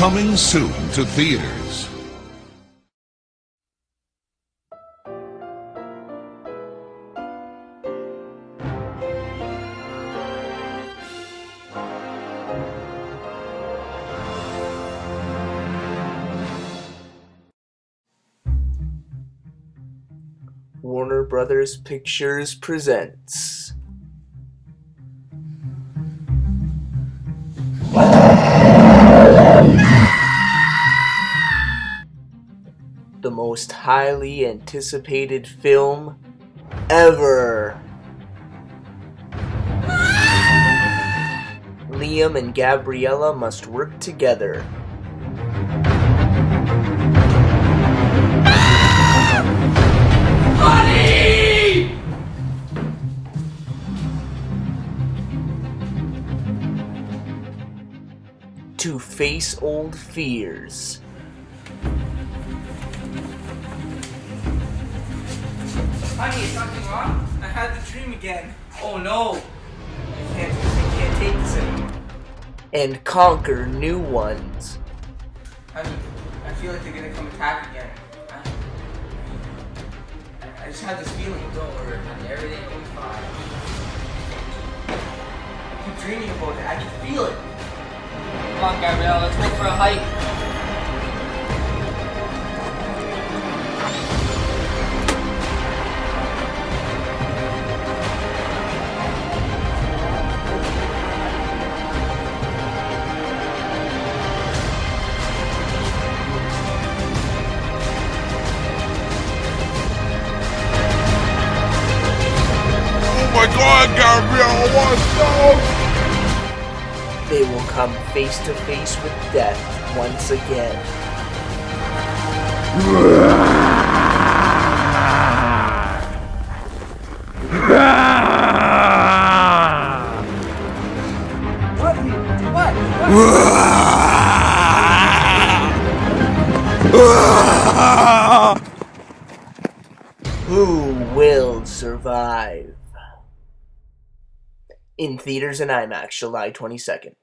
Coming soon to theaters. Warner Brothers Pictures presents. The most highly anticipated film ever. Liam and Gabriella must work together. To face old fears. Honey, is something wrong? I had the dream again. Oh no. I can't, I can't take this anymore. and conquer new ones. Honey, I feel like they're gonna come attack again. I, I just had this feeling. Don't worry, honey. Everything will be fine. I keep dreaming about it. I can feel it. Come on, Gabrielle. Let's go for a hike. My god, Gabrielle, what's They will come face to face with death once again. What? What? What? Who will survive? In theaters and IMAX, July 22nd.